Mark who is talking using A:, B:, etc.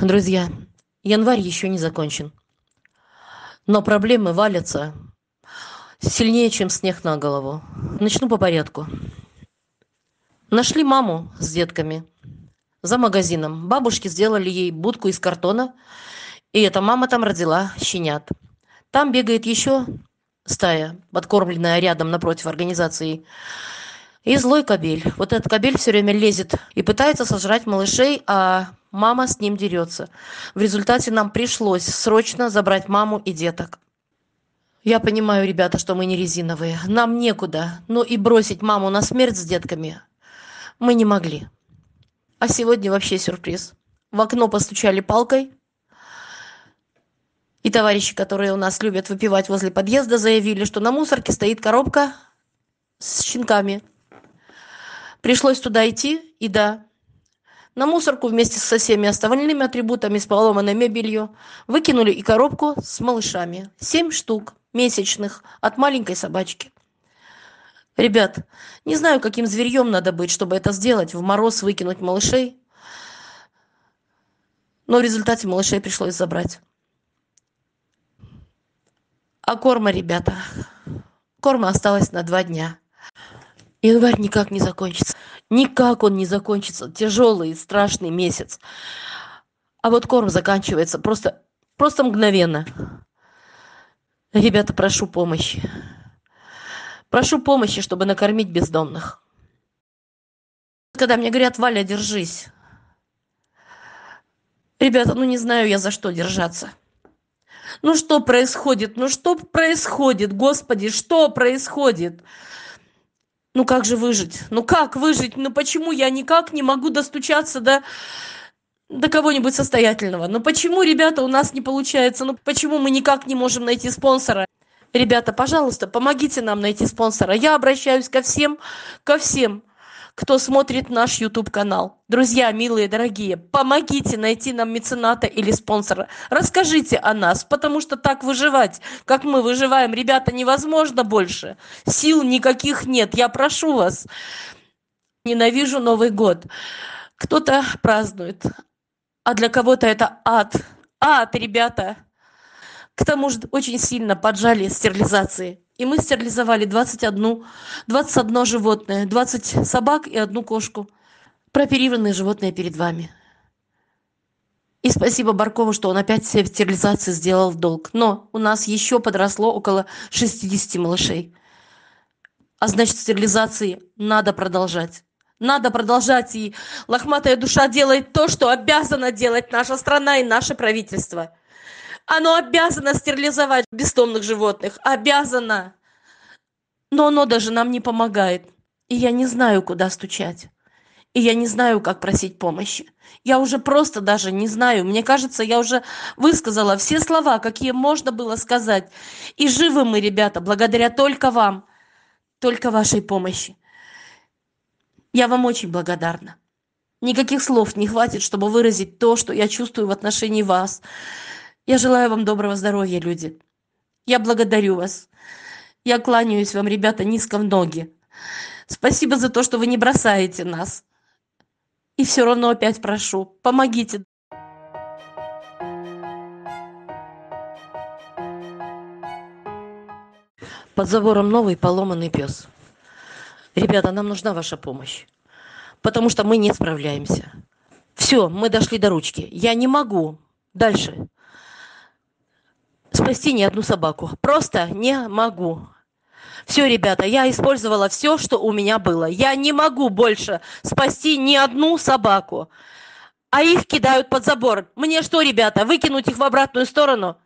A: Друзья, январь еще не закончен. Но проблемы валятся сильнее, чем снег на голову. Начну по порядку. Нашли маму с детками за магазином. Бабушки сделали ей будку из картона, и эта мама там родила щенят. Там бегает еще стая, подкормленная рядом напротив организации. И злой кобель. Вот этот кобель все время лезет и пытается сожрать малышей, а мама с ним дерется. В результате нам пришлось срочно забрать маму и деток. Я понимаю, ребята, что мы не резиновые. Нам некуда. Но и бросить маму на смерть с детками мы не могли. А сегодня вообще сюрприз. В окно постучали палкой. И товарищи, которые у нас любят выпивать возле подъезда, заявили, что на мусорке стоит коробка с щенками. Пришлось туда идти, и да, на мусорку вместе со всеми остальными атрибутами, с поломанной мебелью, выкинули и коробку с малышами. Семь штук месячных от маленькой собачки. Ребят, не знаю, каким зверьем надо быть, чтобы это сделать, в мороз выкинуть малышей. Но в результате малышей пришлось забрать. А корма, ребята, корма осталось на два дня. Январь никак не закончится. Никак он не закончится. Тяжелый, страшный месяц. А вот корм заканчивается просто, просто мгновенно. Ребята, прошу помощи. Прошу помощи, чтобы накормить бездомных. Когда мне говорят, Валя, держись. Ребята, ну не знаю я за что держаться. Ну что происходит? Ну что происходит? Господи, что происходит? Ну как же выжить? Ну как выжить? Ну почему я никак не могу достучаться до до кого-нибудь состоятельного. Ну почему, ребята, у нас не получается? Ну почему мы никак не можем найти спонсора? Ребята, пожалуйста, помогите нам найти спонсора. Я обращаюсь ко всем, ко всем, кто смотрит наш YouTube канал. Друзья, милые, дорогие, помогите найти нам мецената или спонсора. Расскажите о нас, потому что так выживать, как мы выживаем, ребята, невозможно больше. Сил никаких нет. Я прошу вас. Ненавижу Новый год. Кто-то празднует, а для кого-то это ад. Ад, ребята. К тому же очень сильно поджали стерилизации. И мы стерилизовали 21, 21 животное, 20 собак и одну кошку. Прооперированные животные перед вами. И спасибо Баркову, что он опять все стерилизации сделал в долг. Но у нас еще подросло около 60 малышей. А значит, стерилизации надо продолжать. Надо продолжать, и лохматая душа делает то, что обязана делать наша страна и наше правительство. Оно обязано стерилизовать бестомных животных, обязано. Но оно даже нам не помогает. И я не знаю, куда стучать. И я не знаю, как просить помощи. Я уже просто даже не знаю. Мне кажется, я уже высказала все слова, какие можно было сказать. И живы мы, ребята, благодаря только вам, только вашей помощи. Я вам очень благодарна. Никаких слов не хватит, чтобы выразить то, что я чувствую в отношении вас. Я желаю вам доброго здоровья, люди. Я благодарю вас. Я кланяюсь вам, ребята, низко в ноги. Спасибо за то, что вы не бросаете нас. И все равно опять прошу, помогите. Под забором новый поломанный пес. Ребята, нам нужна ваша помощь. Потому что мы не справляемся. Все, мы дошли до ручки. Я не могу дальше спасти ни одну собаку. Просто не могу. Все, ребята, я использовала все, что у меня было. Я не могу больше спасти ни одну собаку. А их кидают под забор. Мне что, ребята, выкинуть их в обратную сторону?